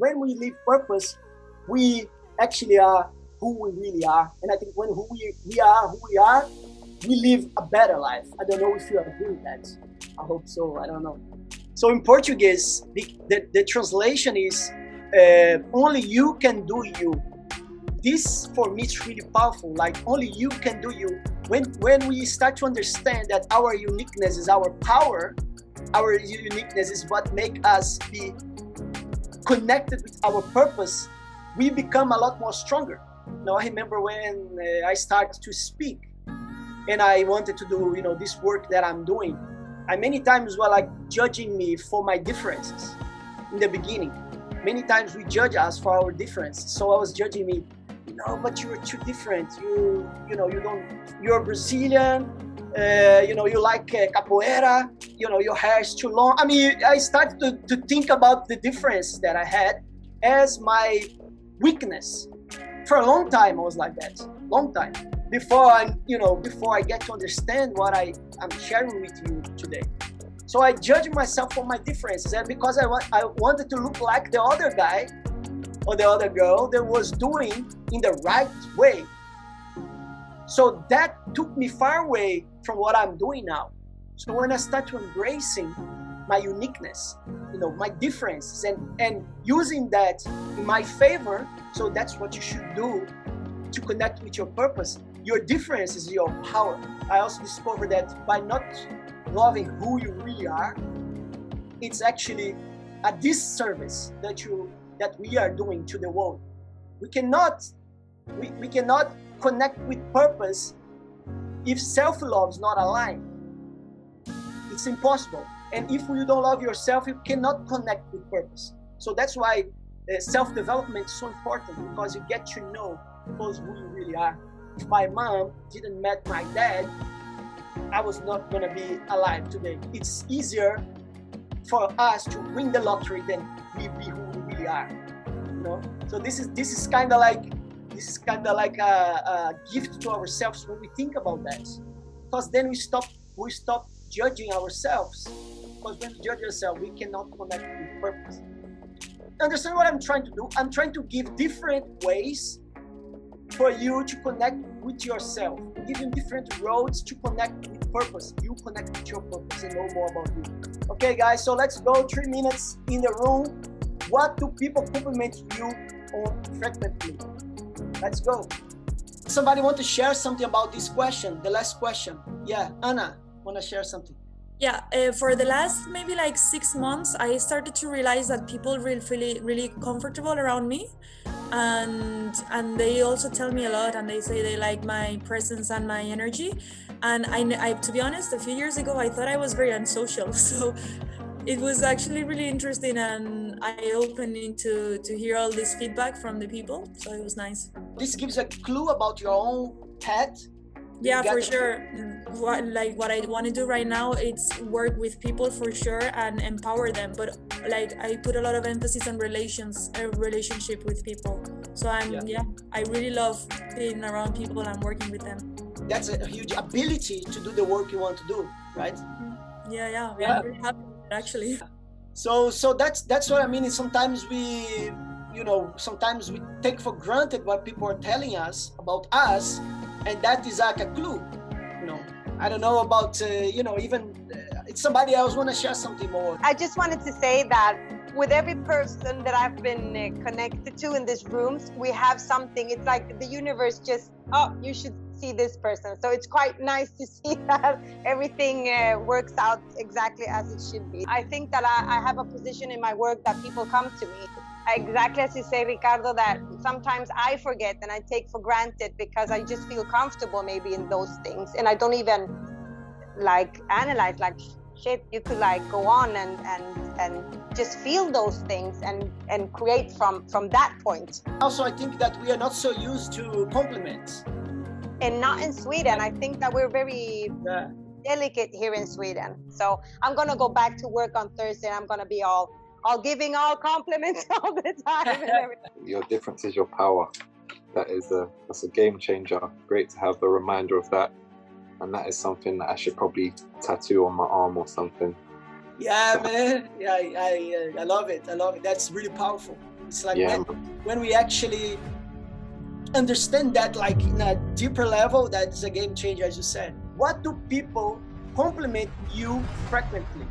when we live purpose, we actually are who we really are. And I think when who we, we are who we are, we live a better life. I don't know if you agree with that. I hope so. I don't know. So in Portuguese, the, the, the translation is uh, only you can do you. This for me is really powerful. Like only you can do you. When when we start to understand that our uniqueness is our power, our uniqueness is what make us be connected with our purpose, we become a lot more stronger. Now I remember when uh, I started to speak and I wanted to do, you know, this work that I'm doing. I many times were like judging me for my differences in the beginning. Many times we judge us for our differences. So I was judging me, no, but you're too different. You, you know, you don't. You're Brazilian. Uh, you know, you like uh, capoeira. You know, your hair is too long. I mean, I started to, to think about the difference that I had as my weakness. For a long time, I was like that. Long time before I, you know, before I get to understand what I am sharing with you today. So I judge myself for my differences, and because I, wa- I wanted to look like the other guy or the other girl that was doing in the right way. So that took me far away from what I'm doing now. So when I start to embracing my uniqueness, you know, my differences, and and using that in my favor, so that's what you should do to connect with your purpose. Your difference is your power. I also discovered that by not loving who you really are, it's actually a disservice that you that we are doing to the world. We cannot we, we cannot connect with purpose if self-love is not aligned. It's impossible. And if you don't love yourself, you cannot connect with purpose. So that's why uh, self-development is so important because you get to know who you really are. If my mom didn't met my dad, I was not gonna be alive today. It's easier for us to win the lottery than we be who we really are. You know. So this is this is kind of like this is kind of like a, a gift to ourselves when we think about that, because then we stop we stop judging ourselves. Because when we judge ourselves, we cannot connect with purpose. Understand what I'm trying to do? I'm trying to give different ways for you to connect with yourself, give you different roads to connect with purpose. You connect with your purpose and know more about you. Okay, guys, so let's go three minutes in the room. What do people compliment you on frequently? Let's go. Somebody want to share something about this question, the last question? Yeah, Anna, want to share something? Yeah, uh, for the last maybe like six months, I started to realize that people really feel really comfortable around me, and and they also tell me a lot, and they say they like my presence and my energy, and I, I to be honest, a few years ago I thought I was very unsocial, so it was actually really interesting and eye-opening to to hear all this feedback from the people, so it was nice. This gives a clue about your own path? Yeah for sure. What like what i want to do right now it's work with people for sure and empower them. But like i put a lot of emphasis on relations a relationship with people. So i'm yeah. yeah i really love being around people and working with them. That's a huge ability to do the work you want to do right? Yeah yeah, yeah. i'm really happy actually so so that's that's what i mean is sometimes we you know sometimes we take for granted what people are telling us about us and that is like a clue you know. I don't know about uh, you know even uh, it's somebody else want to share something more. I just wanted to say that with every person that i've been uh, connected to in this room we have something. It's like the universe just oh you should see this person so it's quite nice to see that everything uh, works out exactly as it should be i think that I, I have a position in my work that people come to me exactly as you say, Ricardo, that sometimes I forget and I take for granted because I just feel comfortable maybe in those things. And I don't even like analyze, like, shit, you could like go on and, and, and just feel those things and, and create from, from that point. Also, I think that we are not so used to compliments. And not in Sweden. I think that we're very yeah. delicate here in Sweden. So I'm going to go back to work on Thursday and I'm going to be all all giving all compliments all the time. your difference is your power. That is a that's a game changer. Great to have a reminder of that, and that is something that I should probably tattoo on my arm or something. Yeah, man. Yeah, I, I, I love it. I love it. That's really powerful. It's like Yeah. when, when we actually understand that like in a deeper level, that's a game changer, as you said. What do people compliment you frequently?